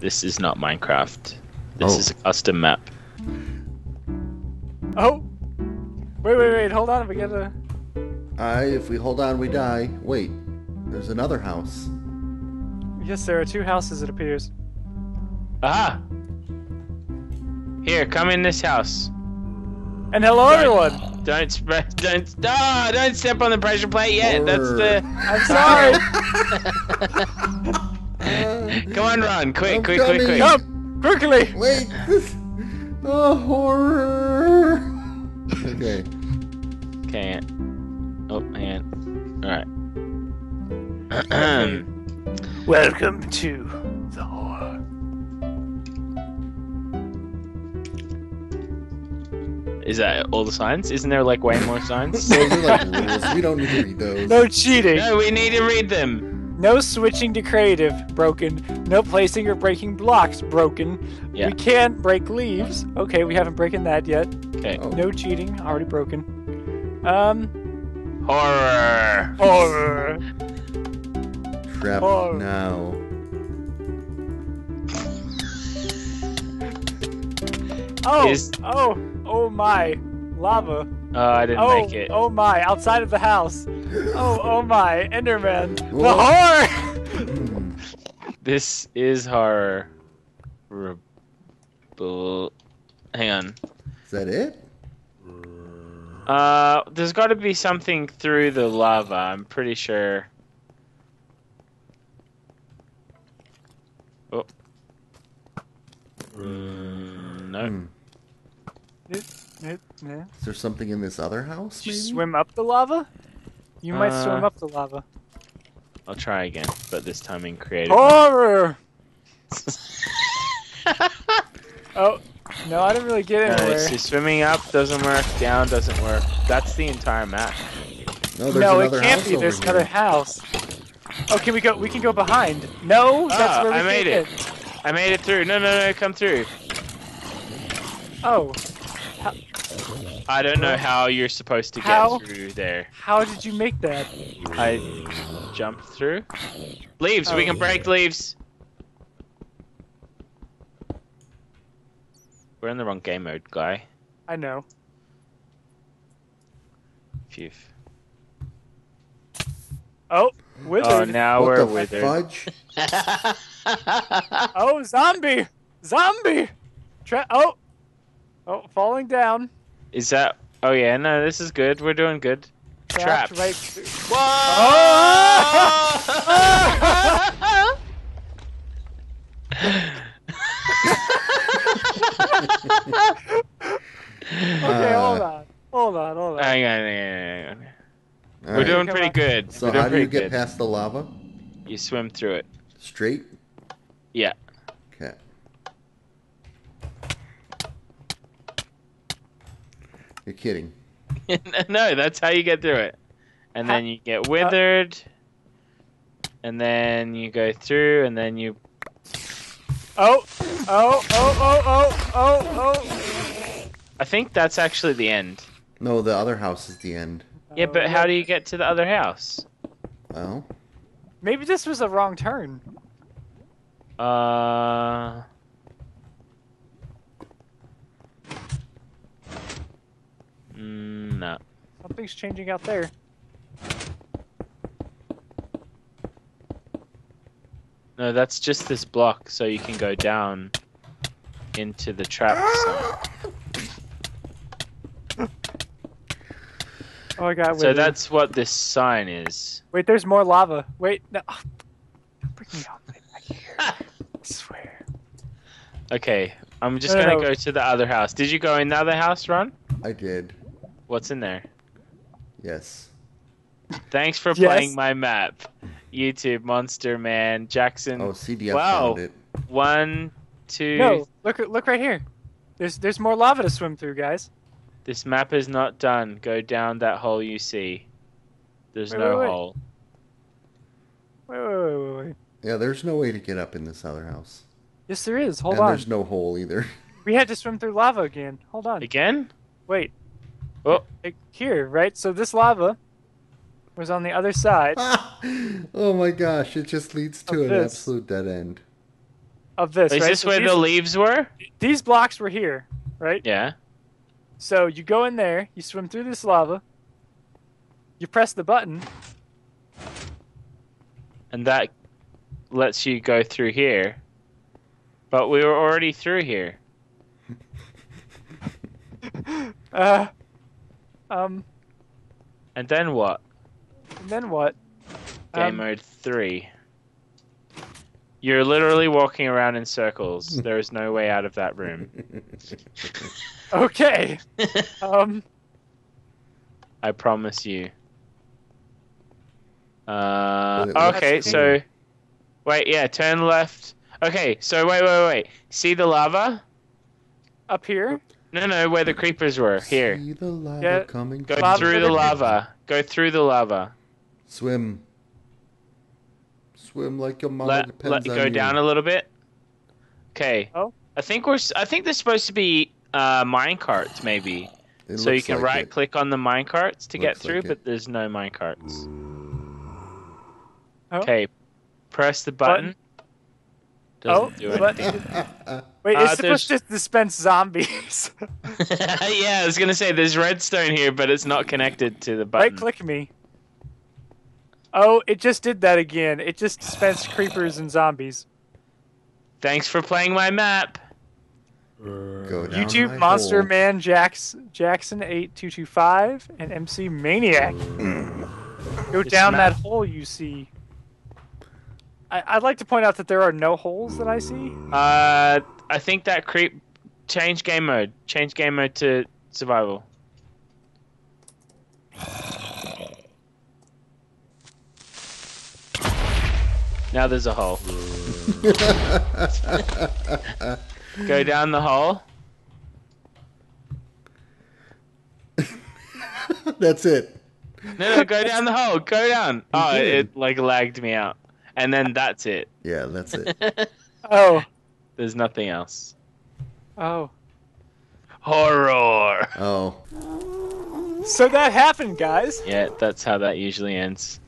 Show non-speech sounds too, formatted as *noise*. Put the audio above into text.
This is not Minecraft. This Oh. is a custom map. Oh! Wait, wait, wait, hold on, if we gotta... I, if we hold on, we die. Wait, there's another house. Yes, there are two houses, it appears. Aha! Here, come in this house. And hello, everyone! Don't spread. *laughs* Don't. Ah! Don't step on the pressure plate yet. That's the. I'm sorry! *laughs* *laughs* *laughs* Come on, run! Quick, I'm quick, quick, coming. quick! Come! Quickly! Wait, this. Oh, horror. Okay. Okay. Oh, hang on. Alright. Welcome to the horror. Is that all the signs? Isn't there like way more signs? Those are like rules. We don't need to read those. No cheating! no, we need to read them. No switching to creative, broken. No placing or breaking blocks, broken. Yeah. We can't break leaves. Okay, we haven't broken that yet. Okay. Oh. No cheating, already broken. Um, Horror. horror. Trap Oh. now. Oh, Is- oh, oh my. Lava. Oh, I didn't Oh, make it. oh my. Outside of the house. Oh, oh my. Enderman. The Whoa. horror! Hmm. *laughs* This is horror. R- bull- Hang on. Is that it? Uh, there's got to be something through the lava. I'm pretty sure. Oh. Mm, no. Hmm. Eh, eh. Is there something in this other house? Maybe? swim up the lava? You might Uh, swim up the lava. I'll try again, but this time in creative. Horror! *laughs* Oh, no, I didn't really get anywhere. No, anywhere. see, swimming up doesn't work. Down doesn't work. That's the entire map. No, there's no, it another can't house be. over There's here. another house. Oh, can we go? We can go behind. No, that's Ah, where we I made can't it. get. I made it through. No, no, no, come through. Oh, I don't know how you're supposed to get How? through there. how did you make that? I jump through. Leaves. We Oh. can break leaves. We're in the wrong game mode, guy. I know. Phew. Oh, Oh, now what we're the withered. fudge? *laughs* Oh, zombie! Zombie! Tra- oh, oh, falling down. Is that? Oh yeah, no, this is good. We're doing good. Trapped Trapped. right. through- *laughs* Whoa! Okay, Uh, hold on, hold on, hold on. hang on, hang on, hang on. All We're right. doing pretty good. So We're doing how do you pretty get good. past the lava? You swim through it. Straight? Yeah. Okay. You're kidding. *laughs* no, that's how you get through it. And then you get withered. And then you go through, and then you. Oh, oh, oh, oh, oh, oh, oh. I think that's actually the end. No, the other house is the end. Yeah, but how do you get to the other house? Well, Maybe this was a wrong turn. Uh. Mm, no. Something's changing out there. No, that's just this block, so you can go down into the trap zone. Oh, I got So withered. that's what this sign is. Wait, there's more lava. Wait, no. *laughs* Bring me up. *laughs* I swear. Okay, I'm just No, no, gonna no. go to the other house. Did you go in the other house, Ron? I did. What's in there? Yes. Thanks for *laughs* Yes. playing my map. YouTube, Monster Man, Jackson. Oh, CDF Wow. found it. One, two. No, look, look right here. There's, there's more lava to swim through, guys. This map is not done. Go down that hole you see. There's Wait, no wait, wait. hole. Wait, wait, wait, wait, wait. Yeah, there's no way to get up in this other house. Yes, there is. Hold and on. there's no hole either. We had to swim through lava again. Hold on. Again? Wait. Oh. Like, Here, right? So this lava was on the other side. *laughs* oh my gosh, it just leads to an this. absolute dead end. of this. Is right? this So where these, the leaves were? these blocks were here, right? Yeah. So you go in there, you swim through this lava, you press the button, And that lets you go through here. But we were already through here. *laughs* uh, um, And then what? and then what? Game Um, mode 3. You're literally walking around in circles. *laughs* There is no way out of that room. *laughs* Okay. *laughs* Um, I promise you. Uh, okay, so wait, yeah, turn left. Okay, so wait, wait, wait. See the lava? up here. No, no, where the creepers were. Here, See the lava Yeah. coming. go Lava through the the lava. Go through the lava. Swim. Swim like your mama Let, depends let on go you. down a little bit. Okay. Oh. I think we're. s- I think there's supposed to be uh, mine carts, maybe. It so you can like right it. click on the mine carts to get through, like but there's no mine carts. Oh. Okay, press the button. Oh, Doesn't do anything. *laughs* Wait, Uh, it's supposed to dispense zombies. *laughs* *laughs* yeah, I was gonna say there's redstone here, but it's not connected to the button. right click me. Oh, it just did that again. It just dispensed creepers and zombies. Thanks for playing my map. Go YouTube my Monster hole. Man Jax, Jackson eight two two five and MC Maniac. Go It's down map. that hole you see. I, I'd like to point out that there are no holes that I see. Uh, I think that creep. Change game mode. Change game mode to survival. Now there's a hole. *laughs* Go down the hole. That's it. No, no, go down the hole. Go down. Oh, it, it like lagged me out. And then that's it. Yeah, that's it. *laughs* Oh, There's nothing else. oh. Horror. Oh. So that happened, guys. Yeah, that's how that usually ends.